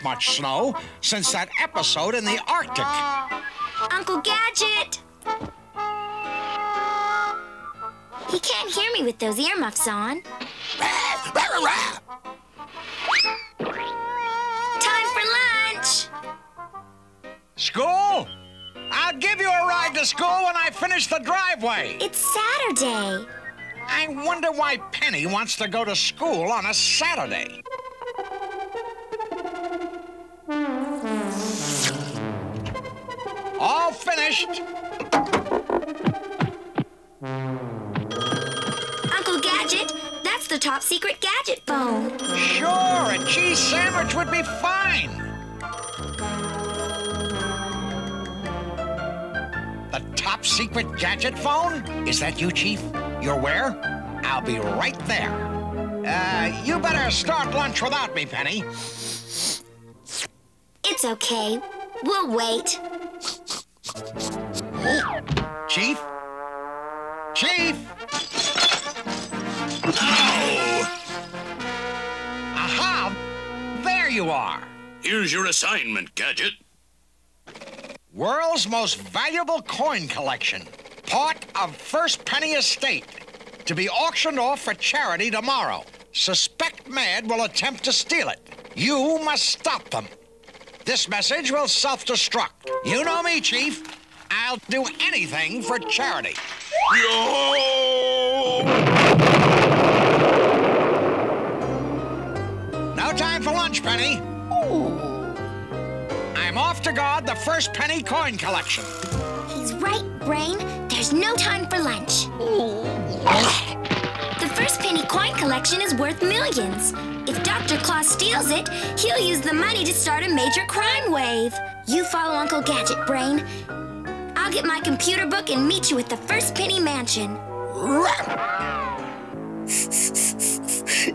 this much snow since that episode in the Arctic. Uncle Gadget! He can't hear me with those earmuffs on. Time for lunch! School? I'll give you a ride to school when I finish the driveway. It's Saturday. I wonder why Penny wants to go to school on a Saturday. Finished. Uncle Gadget, that's the top secret gadget phone. Sure, a cheese sandwich would be fine. The top secret gadget phone? Is that you, Chief? You're where? I'll be right there. Uh, you better start lunch without me, Penny. It's okay. We'll wait. Chief? Chief? Aha! There you are. Here's your assignment, Gadget. World's most valuable coin collection. Part of First Penny Estate. To be auctioned off for charity tomorrow. Suspect M.A.D. will attempt to steal it. You must stop them. This message will self destruct. You know me, Chief. I'll do anything for charity. No time for lunch, Penny. I'm off to guard the First Penny coin collection. He's right, Brain. There's no time for lunch. First penny coin collection is worth millions. If Dr. Claw steals it, he'll use the money to start a major crime wave. You follow Uncle Gadget, Brain. I'll get my computer book and meet you at the first penny mansion.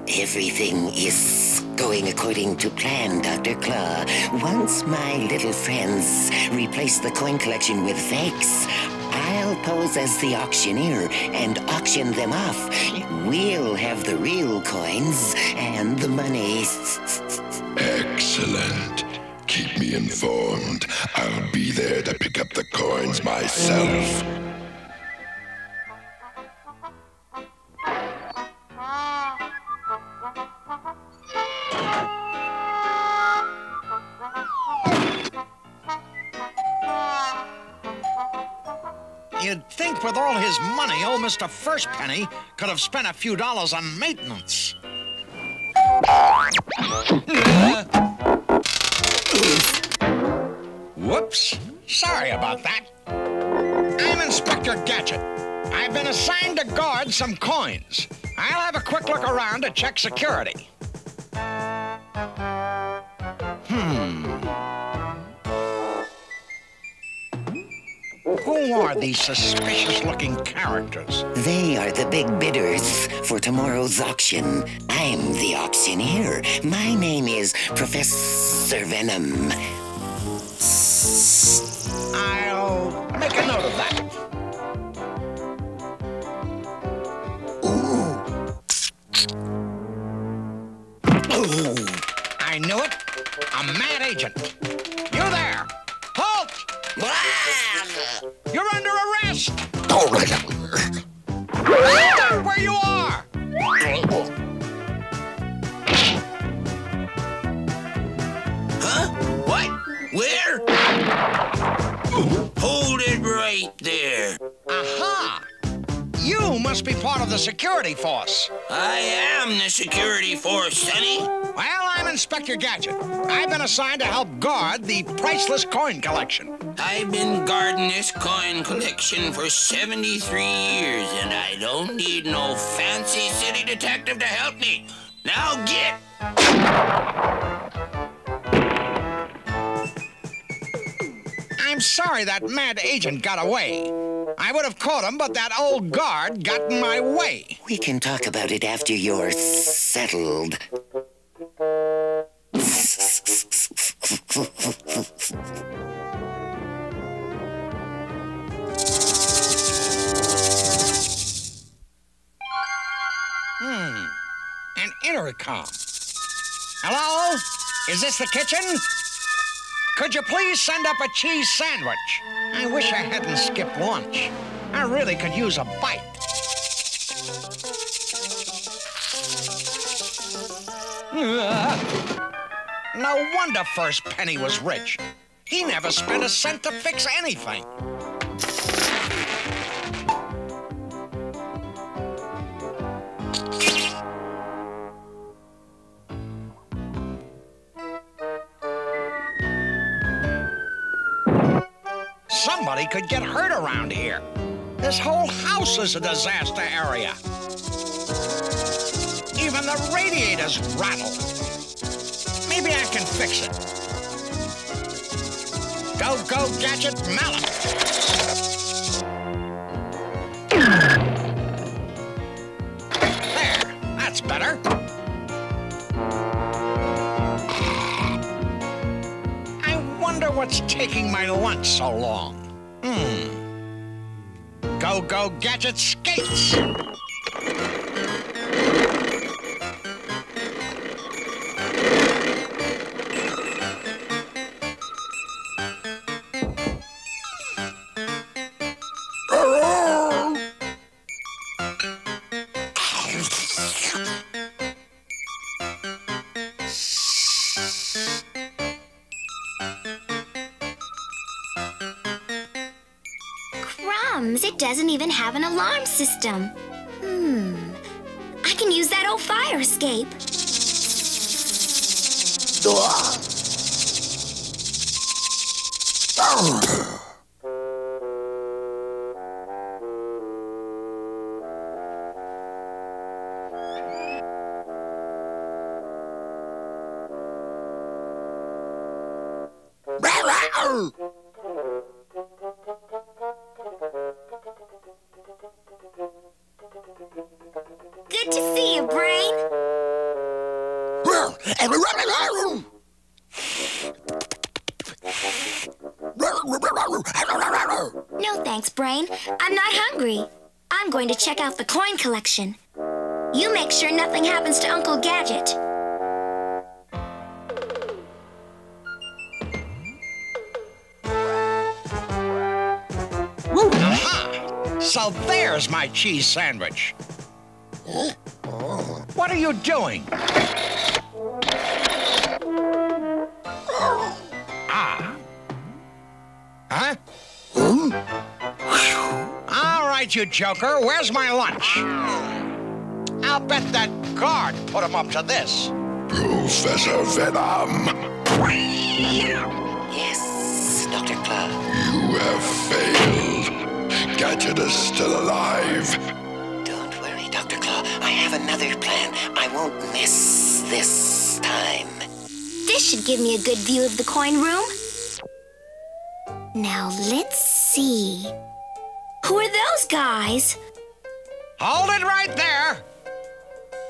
Everything is going according to plan, Dr. Claw. Once my little friends replace the coin collection with fakes, I'll pose as the auctioneer and auction them off. We'll have the real coins and the money. Excellent. Keep me informed. I'll be there to pick up the coins myself. Old Mr. First Penny could have spent a few dollars on maintenance. Whoops. Sorry about that. I'm Inspector Gadget. I've been assigned to guard some coins. I'll have a quick look around to check security. Are these suspicious looking characters? They are the big bidders for tomorrow's auction. I'm the auctioneer. My name is Professor Venom. I'll make a note of that. Ooh, I knew it. A M.A.D. agent. You there! Halt! Don't let it. Stop where you are! Huh? What? Where? Hold it right there. Aha! You must be part of the security force. I am the security force, Sonny. Well, I'm Inspector Gadget. I've been assigned to help guard the priceless coin collection. I've been guarding this coin collection for 73 years, and I don't need no fancy city detective to help me. Now get! I'm sorry that M.A.D. agent got away. I would have caught him, but that old guard got in my way. We can talk about it after you're settled. Hmm, an intercom. Hello? Is this the kitchen? Could you please send up a cheese sandwich? I wish I hadn't skipped lunch. I really could use a bite. No wonder First Penny was rich. He never spent a cent to fix anything. Somebody could get hurt around here. This whole house is a disaster area. Even the radiators rattle. Maybe I can fix it. Go, go, Gadget Mallet. There, that's better. I wonder what's taking my lunch so long. Hmm. Go, go, Gadget Skates. It doesn't even have an alarm system. Hmm. I can use that old fire escape. Good see you, Brain. No thanks, Brain. I'm not hungry. I'm going to check out the coin collection. You make sure nothing happens to Uncle Gadget. Aha! So there's my cheese sandwich. What are you doing? Ah. Huh? All right, you joker. Where's my lunch? I'll bet that guard put him up to this. Professor Venom, Yes, Dr. Claw. you have failed. Gadget is still alive. Don't worry, Dr. Claw. I have another plan. I won't miss this time. This should give me a good view of the coin room. Now let's see. Who are those guys? Hold it right there.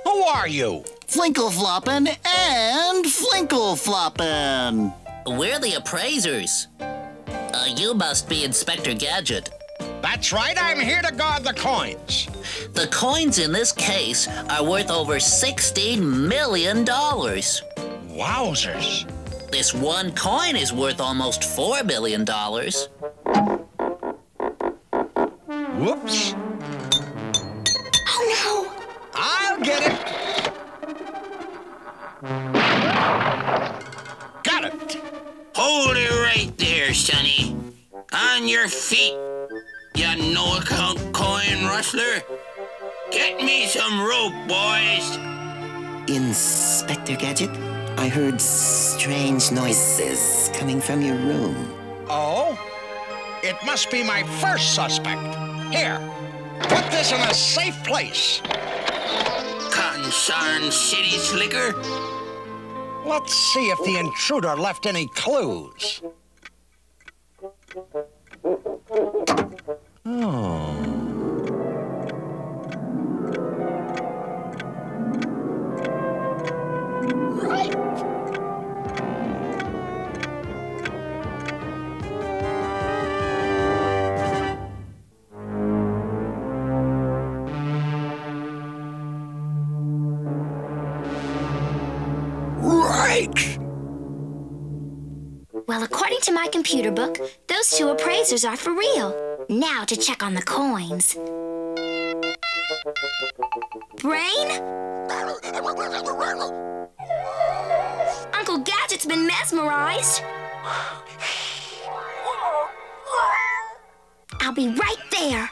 Who are you? Flinkle-floppin' and Flinkle-floppin'. We're the appraisers. Uh, you must be Inspector Gadget. That's right. I'm here to guard the coins. The coins in this case are worth over $16 million. Wowzers. This one coin is worth almost $4 billion. Whoops. Oh no. I'll get it. Got it. Hold it right there, Sonny. On your feet, you no account coin rustler. Get me some rope, boys. Inspector Gadget, I heard strange noises coming from your room. Oh? It must be my first suspect. Here, put this in a safe place. Concern city slicker. Let's see if the intruder left any clues. Well, according to my computer book, those two appraisers are for real. Now to check on the coins. Brain? Uncle Gadget's been mesmerized. I'll be right there.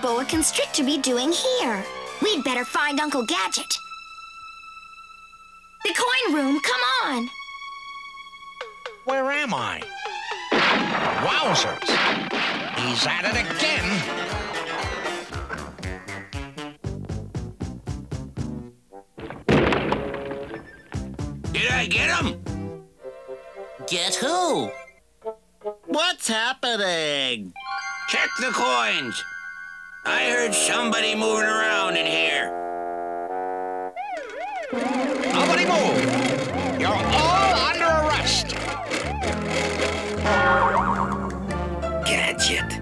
Would boa constrictor be doing here? We'd better find Uncle Gadget. The coin room, come on. Where am I? Wowzers! He's at it again. Did I get him? Get who? What's happening? Check the coins. I heard somebody moving around in here. Nobody move. You're all under arrest. Gadget.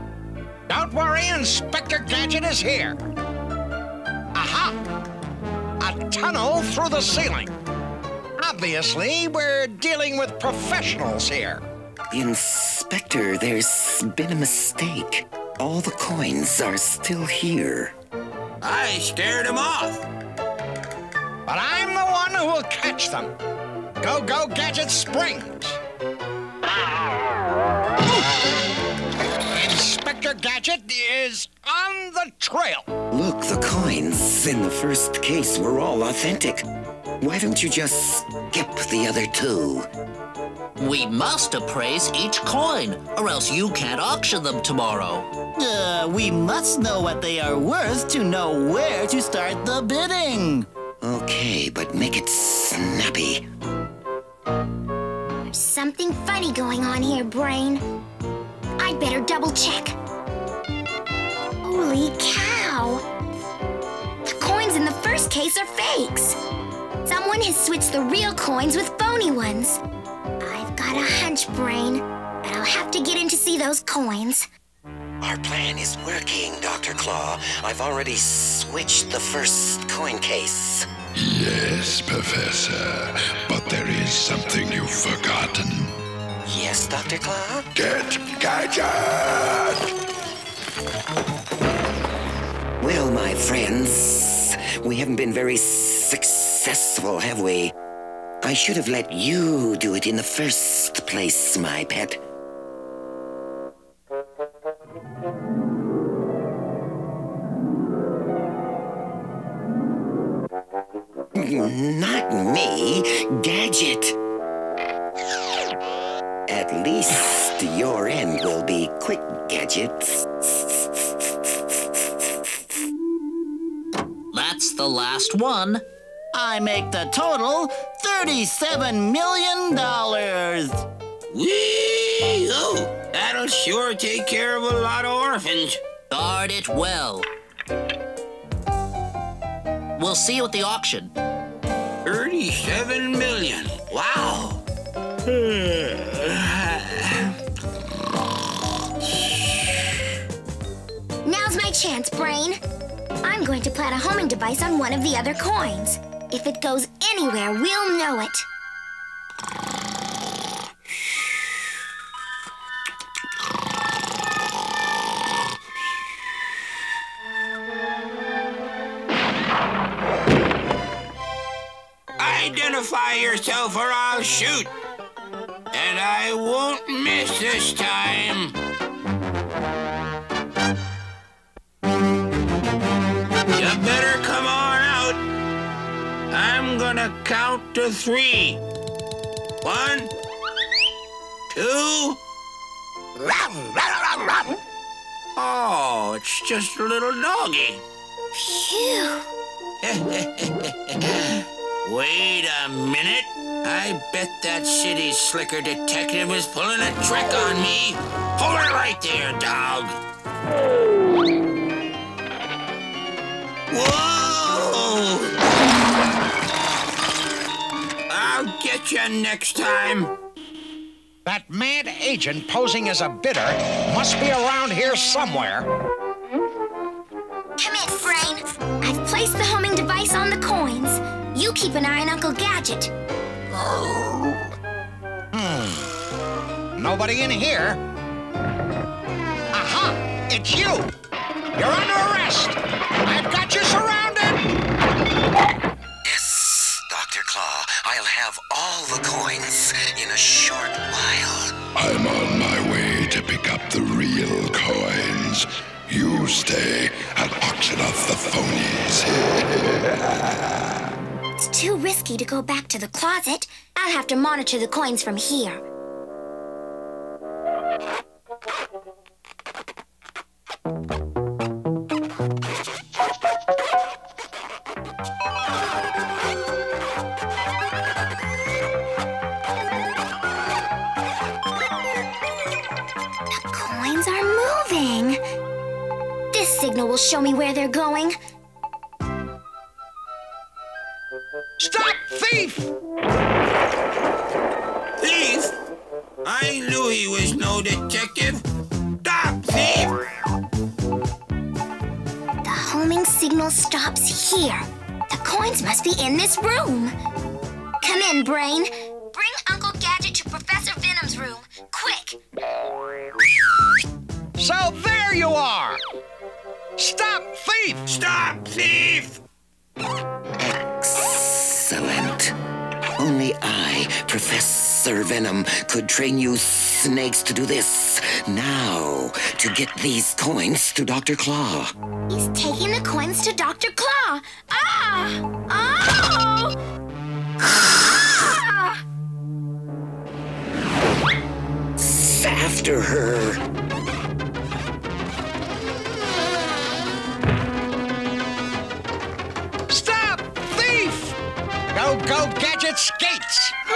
Don't worry, Inspector Gadget is here. Aha! A tunnel through the ceiling. Obviously, we're dealing with professionals here. Inspector, there's been a mistake. All the coins are still here. I scared them off. But I'm the one who will catch them. Go, go, Gadget Springs. Inspector Gadget is on the trail. Look, the coins in the first case were all authentic. Why don't you just skip the other two? We must appraise each coin, or else you can't auction them tomorrow. Uh, we must know what they are worth to know where to start the bidding. Okay, but make it snappy. There's something funny going on here, Brain. I'd better double check. Holy cow! The coins in the first case are fakes. Someone has switched the real coins with phony ones. I've got a hunch, Brain, that I'll have to get in to see those coins. Our plan is working, Dr. Claw. I've already switched the first coin case. Yes, Professor. But there is something you've forgotten. Yes, Dr. Claw? Get Gadget! Well, my friends, we haven't been very successful, have we? I should have let you do it in the first place, my pet. Not me, Gadget. At least your end will be quick, Gadget. That's the last one. I make the total $37 million. Wee! Oh, that'll sure take care of a lot of orphans. Guard it well. We'll see you at the auction. 37 million. Wow. Now's my chance, Brain. I'm going to plant a homing device on one of the other coins. If it goes anywhere, we'll know it. Identify yourself or I'll shoot. And I won't miss this time. Count to three. One, two. Oh, it's just a little doggy. Phew. Wait a minute. I bet that city slicker detective is pulling a trick on me. Hold it right there, dog. Whoa! I'll get you next time. That M.A.D. agent posing as a bidder must be around here somewhere. Come in, Brain. I've placed the homing device on the coins. You keep an eye on Uncle Gadget. Hmm. Nobody in here. Aha! It's you! You're under arrest! Have all the coins in a short while. I'm on my way to pick up the real coins. You stay and auction off the phonies. It's too risky to go back to the closet. I'll have to monitor the coins from here. Show me where they're going. Stop, thief! Thief? I knew he was no detective. Stop, thief! The homing signal stops here. The coins must be in this room. Come in, Brain. Bring Uncle Gadget to Professor Venom's room. Quick. So there you are! Stop, thief! Stop, thief! Excellent. Only I, Professor Venom, could train you snakes to do this. Now, to get these coins to Dr. Claw. He's taking the coins to Dr. Claw. Ah! Oh! Ah! After her.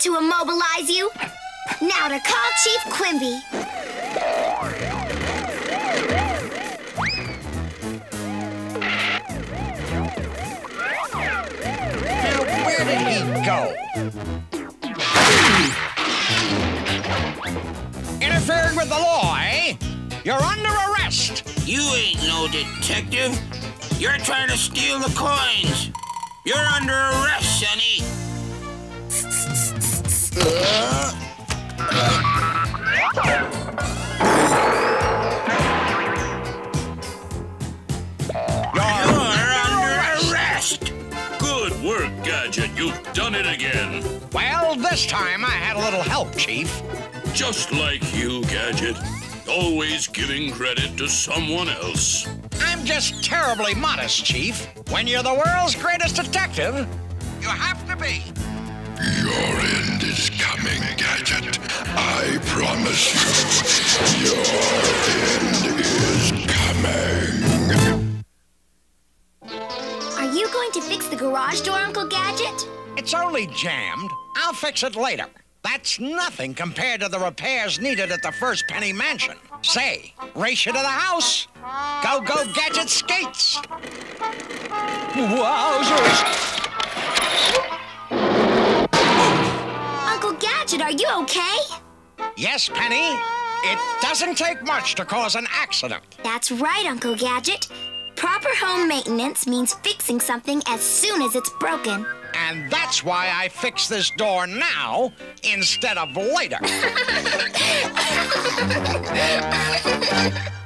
cold to immobilize you. Now to call Chief Quimby. Now, where did he go? Interfering with the law, eh? You're under arrest! You ain't no detective. You're trying to steal the coins. You're under arrest, Sonny. Done it again. Well, this time I had a little help, Chief. Just like you, Gadget. Always giving credit to someone else. I'm just terribly modest, Chief. When you're the world's greatest detective, you have to be. Your end is coming, Gadget. I promise you, your end is coming. Are you going to fix the garage door, Uncle Gadget? It's only jammed. I'll fix it later. That's nothing compared to the repairs needed at the First Penny Mansion. Say, race you to the house. Go, go, Gadget skates. Wowzers. Are you okay? Yes, Penny. It doesn't take much to cause an accident. That's right, Uncle Gadget. Proper home maintenance means fixing something as soon as it's broken. And that's why I fix this door now instead of later.